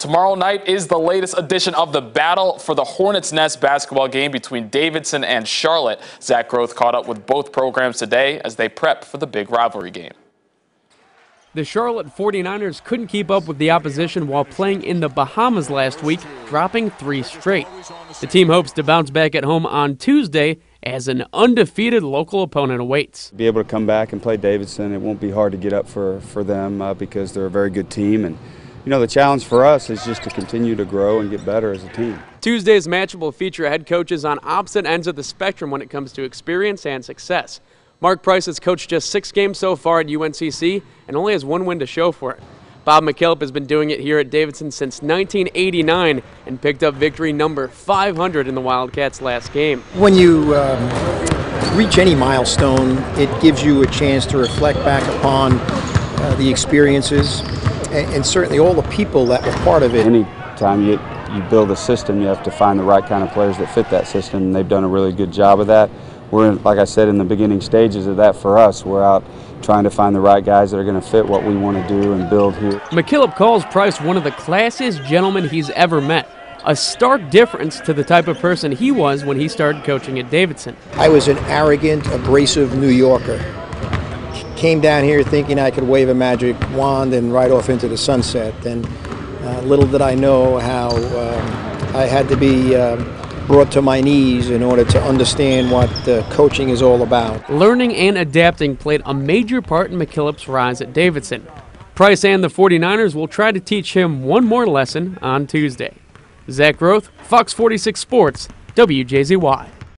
Tomorrow night is the latest edition of the battle for the Hornets Nest basketball game between Davidson and Charlotte. Zach Groth caught up with both programs today as they prep for the big rivalry game. The Charlotte 49ers couldn't keep up with the opposition while playing in the Bahamas last week, dropping three straight. The team hopes to bounce back at home on Tuesday as an undefeated local opponent awaits. Be able to come back and play Davidson, it won't be hard to get up for, for them uh, because they're a very good team and you know, the challenge for us is just to continue to grow and get better as a team. Tuesday's matchup will feature head coaches on opposite ends of the spectrum when it comes to experience and success. Mark Price has coached just six games so far at UNCC and only has one win to show for it. Bob McKillop has been doing it here at Davidson since 1989 and picked up victory number 500 in the Wildcats' last game. When you um, reach any milestone, it gives you a chance to reflect back upon uh, the experiences and, and certainly all the people that were part of it. Anytime you, you build a system, you have to find the right kind of players that fit that system, and they've done a really good job of that. We're, like I said, in the beginning stages of that for us. We're out trying to find the right guys that are going to fit what we want to do and build here. McKillop calls Price one of the classiest gentlemen he's ever met. A stark difference to the type of person he was when he started coaching at Davidson. I was an arrogant, abrasive New Yorker came down here thinking I could wave a magic wand and ride off into the sunset. And uh, little did I know how um, I had to be uh, brought to my knees in order to understand what uh, coaching is all about. Learning and adapting played a major part in McKillop's rise at Davidson. Price and the 49ers will try to teach him one more lesson on Tuesday. Zach Groth, Fox 46 Sports, WJZY.